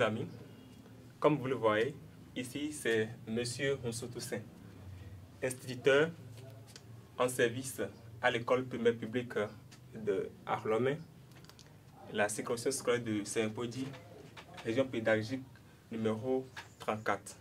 amis, comme vous le voyez, ici c'est Monsieur Rousseau Toussaint, instituteur en service à l'école primaire publique de Arlomé, la circonscription scolaire de Saint-Pody, région pédagogique numéro 34.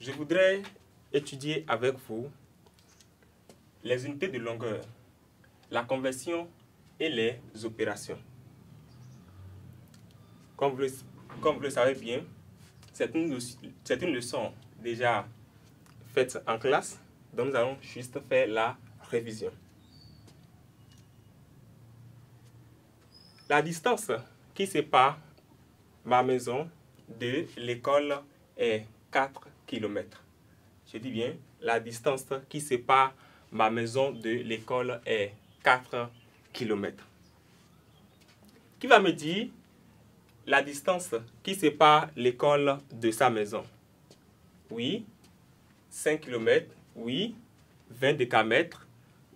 Je voudrais étudier avec vous les unités de longueur, la conversion et les opérations. Comme vous le, savez bien, c'est une, une leçon déjà faite en classe, donc nous allons juste faire la révision. La distance qui sépare ma maison de l'école est 4 km. Je dis bien, la distance qui sépare ma maison de l'école est 4 km. Qui va me dire la distance qui sépare l'école de sa maison Oui. 5 km Oui. 20 décamètres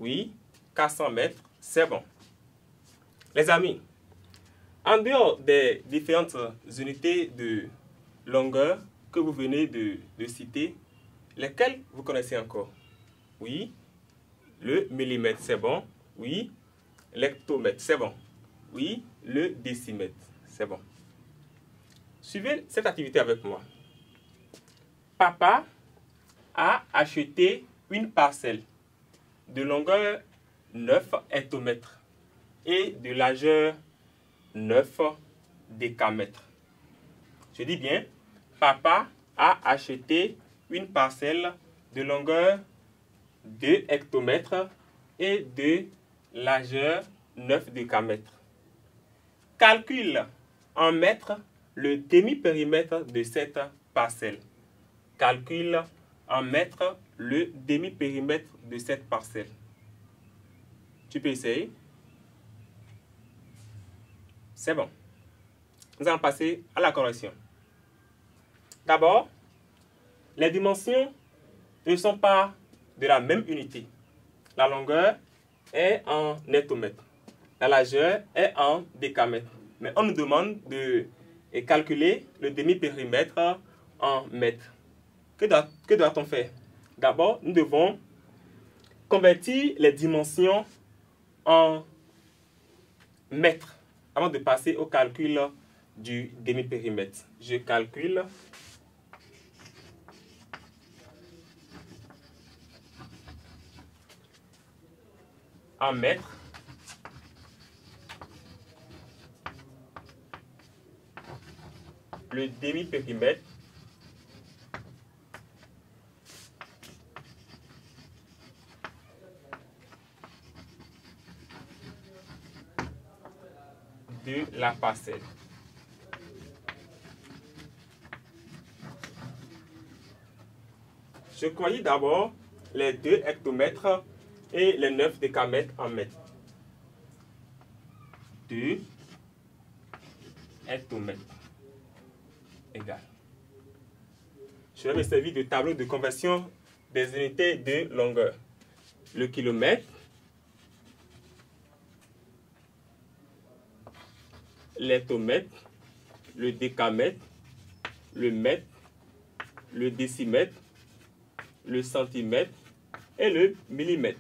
Oui. 400 mètres C'est bon. Les amis, en dehors des différentes unités de longueur que vous venez de, de citer, lesquelles vous connaissez encore? Oui. Le millimètre, c'est bon. Oui. L'hectomètre, c'est bon. Oui. Le décimètre, c'est bon. Suivez cette activité avec moi. Papa a acheté une parcelle de longueur 9 hectomètres et de largeur 9 décamètres. Je dis bien, papa a acheté une parcelle de longueur 2 hectomètres et de largeur 9 décamètres. Calcule en mètres le demi-périmètre de cette parcelle. Calcule en mètres le demi-périmètre de cette parcelle. Tu peux essayer. C'est bon. Nous allons passer à la correction. D'abord, les dimensions ne sont pas de la même unité. La longueur est en hectomètre. La largeur est en décamètre. Mais on nous demande de calculer le demi-périmètre en mètres. Que doit-on faire? D'abord, nous devons convertir les dimensions en mètres avant de passer au calcul du demi-périmètre. Je calcule en mètres. Le demi-périmètre de la parcelle. Je croyais d'abord les 2 hectomètres et les 9 décamètres en mètres. 2 hectomètres Je vais me servir de tableau de conversion des unités de longueur. Le kilomètre, l'hectomètre, le décamètre, le mètre, le décimètre, le centimètre et le millimètre.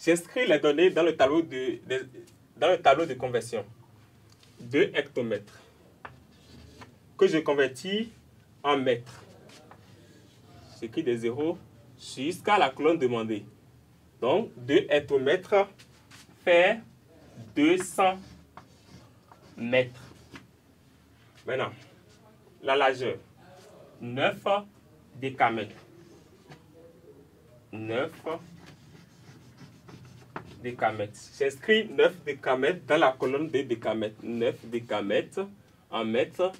J'inscris les données dans le tableau de, dans le tableau de conversion. 2 hectomètres que je convertis en mètres. J'écris des zéros jusqu'à la colonne demandée. Donc, 2 hectomètres fait 200 mètres. Maintenant, la largeur. 9 décamètres. 9 décamètres. J'inscris 9 décamètres dans la colonne des décamètres. 9 décamètres en mètres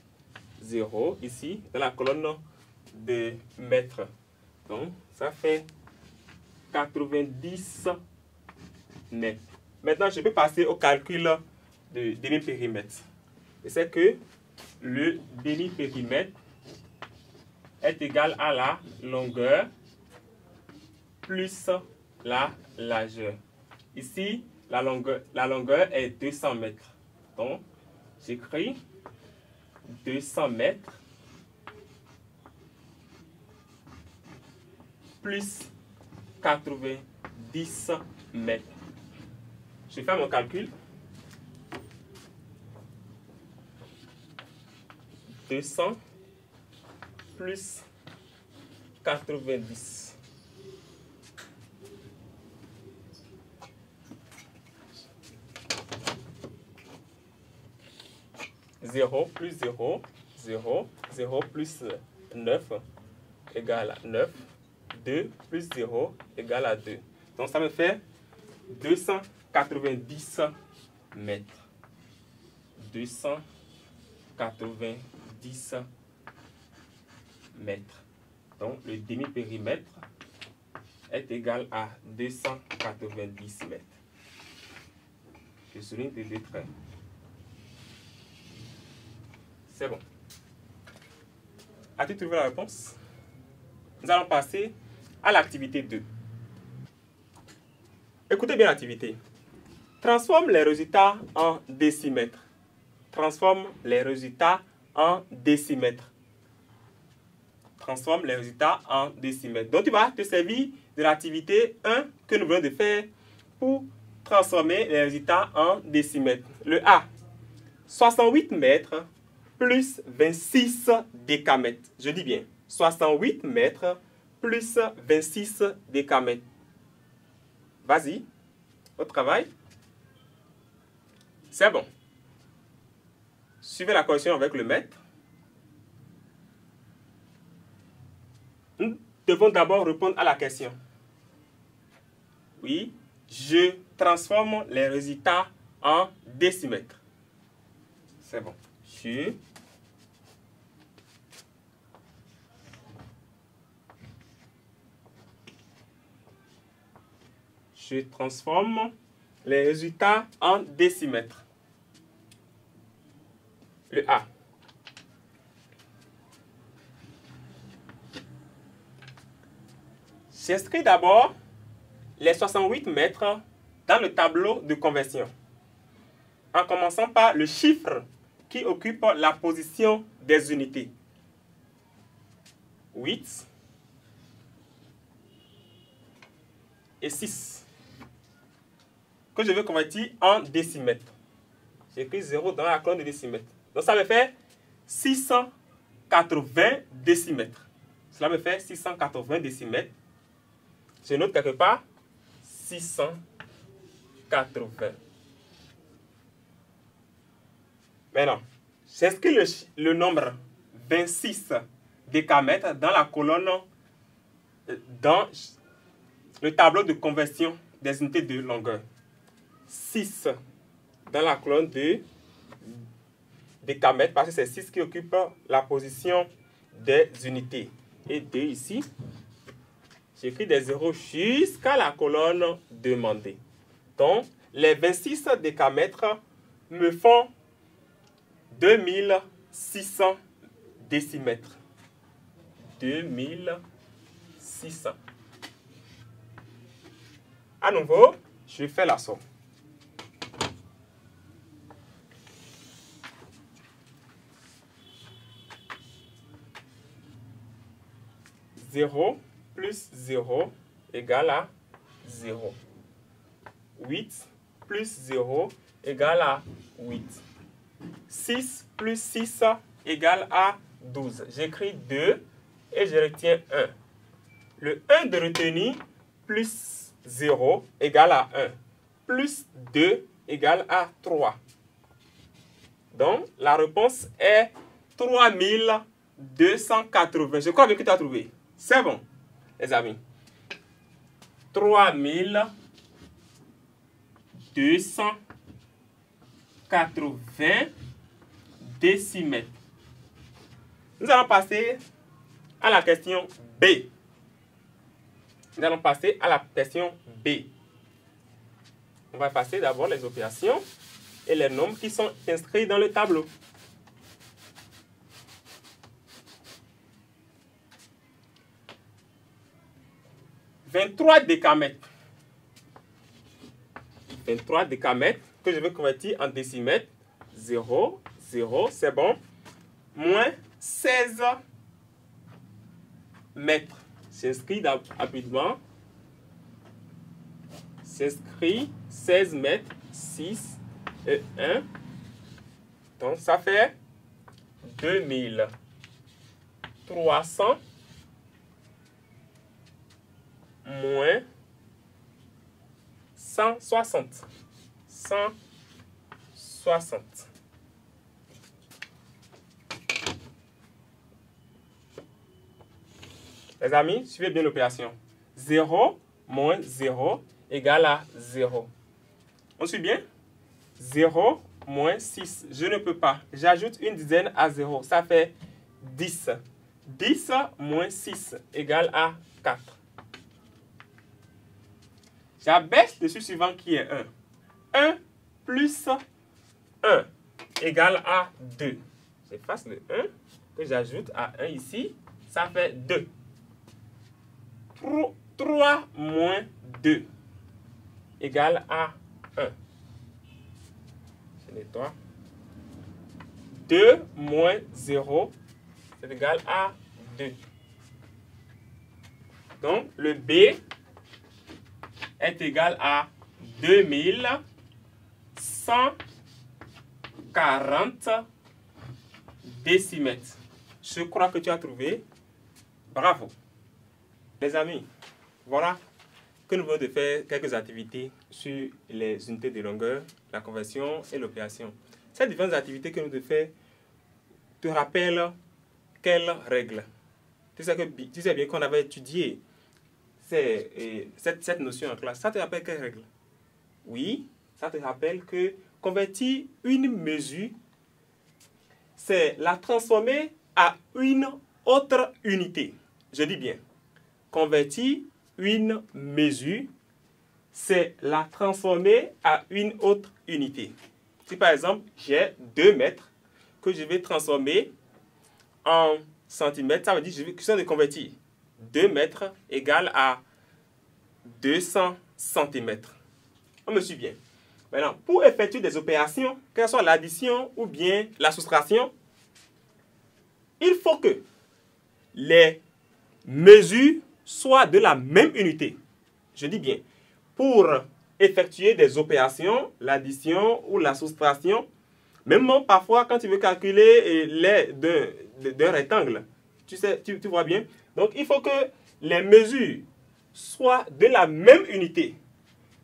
0 ici dans la colonne de mètres. Donc, ça fait 90 mètres. Maintenant, je peux passer au calcul de demi-périmètre. Et c'est que le demi-périmètre est égal à la longueur plus la largeur. Ici, la longueur, la longueur est 200 mètres. Donc, J'écris 200 mètres plus 90 mètres. Je fais mon calcul. 200 plus 90. Zéro plus zéro, zéro, zéro plus neuf égale à neuf. 2 plus 0 égale à 2. Donc ça me fait 290 mètres. 290 mètres. Donc le demi-périmètre est égal à 290 mètres. Je souligne les deux traits. C'est bon. As-tu trouvé la réponse? Nous allons passer à l'activité 2. Écoutez bien l'activité. Transforme les résultats en décimètres. Transforme les résultats en décimètres. Transforme les résultats en décimètres. Donc, tu vas te servir de l'activité 1 que nous venons de faire pour transformer les résultats en décimètres. Le A, 68 mètres plus 26 décamètres. Je dis bien, 68 mètres plus 26 décamètres. Vas-y, au travail. C'est bon. Suivez la correction avec le mètre. Nous devons d'abord répondre à la question. Oui, je transforme les résultats en décimètres. C'est bon. Je transforme les résultats en décimètres. Le A. J'inscris d'abord les 68 mètres dans le tableau de conversion, en commençant par le chiffre qui occupe la position des unités. 8 et 6 que je veux convertir en décimètres. J'écris 0 dans la colonne de décimètres. Donc ça me fait 680 décimètres. Cela me fait 680 décimètres. Je note quelque part 680. Maintenant, j'inscris le, le, nombre 26 décamètres dans la colonne, euh, dans le tableau de conversion des unités de longueur. 6 dans la colonne de décamètres parce que c'est 6 qui occupe la position des unités. Et 2 ici, j'écris des zéros jusqu'à la colonne demandée. Donc, les 26 décamètres me font 2600 décimètres. 2600. À nouveau, je fais la somme. 0 plus 0 égale à 0. 8 plus 0 égale à 8. 6 plus 6 égale à 12. J'écris 2 et je retiens 1. Le 1 de retenir plus 0 égale à 1. Plus 2 égale à 3. Donc, la réponse est 3280. Je crois que tu as trouvé. C'est bon, les amis. 3280 décimètres. Nous allons passer à la question B. Nous allons passer à la question B. On va passer d'abord les opérations et les nombres qui sont inscrits dans le tableau. 23 décamètres. 23 décamètres que je vais convertir en décimètres. 0, 0, c'est bon? Moins 16 mètres. S'inscrit rapidement. S'inscrit 16 mètres, 6 et 1. Donc ça fait 2300 moins 160. 160. Les amis, suivez bien l'opération. 0 moins 0 égale à 0. On suit bien? 0 moins 6. Je ne peux pas. J'ajoute une dizaine à 0. Ça fait 10. 10 moins 6 égale à 4. J'abaisse le suivant qui est 1. 1 plus 1 égale à 2. J'efface le 1 que j'ajoute à 1 ici. Ça fait 2. 3 moins 2 égale à 1. Je nettoie. 2 moins 0 c'est égal à 2. Donc, le B est égal à 2140 décimètres. Je crois que tu as trouvé. Bravo. Les amis, voilà que nous venons faire quelques activités sur les unités de longueur, la conversion et l'opération. Ces différentes activités que nous devons faire te rappellent quelles règles tu sais, bien qu'on avait étudié cette, cette notion en classe. Ça te rappelle quelle règle Oui, ça te rappelle que convertir une mesure, c'est la transformer à une autre unité. Je dis bien, convertir une mesure, c'est la transformer à une autre unité. Si par exemple, j'ai 2 mètres que je vais transformer en centimètres, ça veut dire que je vais convertir. 2 mètres égale à 200 centimètres. On me suit bien. Maintenant, pour effectuer des opérations, que soit l'addition ou bien la soustraction, il faut que les mesures soient de la même unité. Je dis bien, pour effectuer des opérations, l'addition ou la soustraction, même parfois quand tu veux calculer les d'un rectangle, tu sais, tu, tu vois bien. Donc il faut que les mesures soient de la même unité.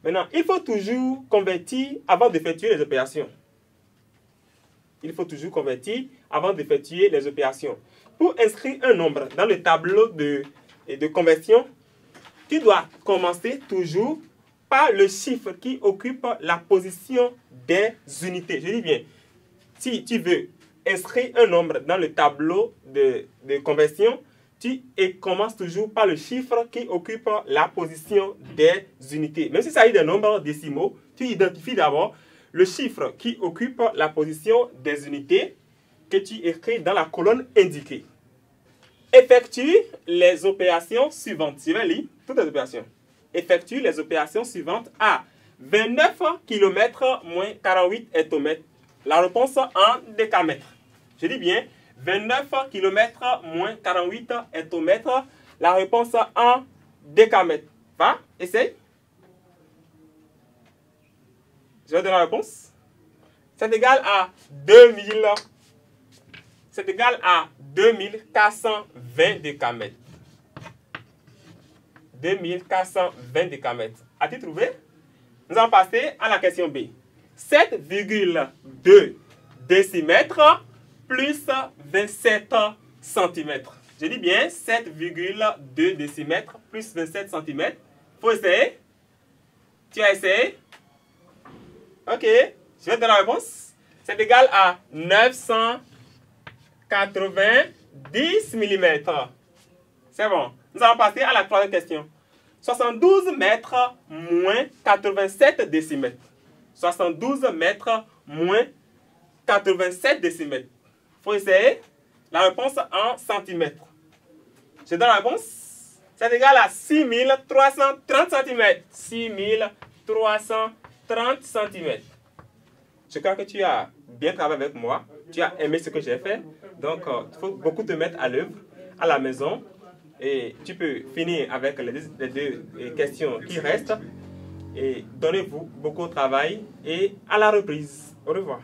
Maintenant, il faut toujours convertir avant d'effectuer les opérations. Il faut toujours convertir avant d'effectuer les opérations. Pour inscrire un nombre dans le tableau de, de conversion, tu dois commencer toujours par le chiffre qui occupe la position des unités. Je dis bien, si tu veux inscrire un nombre dans le tableau de, de conversion, tu et commences toujours par le chiffre qui occupe la position des unités. Même si ça s'agit de nombres décimaux, tu identifies d'abord le chiffre qui occupe la position des unités que tu écris dans la colonne indiquée. Effectue les opérations suivantes. Vas lire toutes les opérations. Effectue les opérations suivantes à 29 km moins 48 hectomètres. La réponse en décamètres. Je dis bien 29 km moins 48 hectomètres. La réponse en décamètres. Va, essaye. Je vais donner la réponse. C'est égal à 2000. C'est égal à 2420 décamètres. 2420 décamètres. As-tu trouvé? Nous allons passer à la question B. 7,2 décimètres plus 27 cm. Je dis bien 7,2 décimètres plus 27 cm. Faut essayer. Tu as essayé? Ok. Je vais te donner la réponse. C'est égal à 990 mm. C'est bon. Nous allons passer à la troisième question. 72 mètres moins 87 décimètres. 72 mètres moins 87 décimètres faut essayer. La réponse en centimètres. Je donne la réponse. C'est égal à 6330 cm. 6330 cm. Je crois que tu as bien travaillé avec moi. Tu as aimé ce que j'ai fait. Donc, il faut beaucoup te mettre à l'œuvre à la maison. Et tu peux finir avec les deux, deux questions qui restent. Et donnez-vous beaucoup de travail et à la reprise. Au revoir.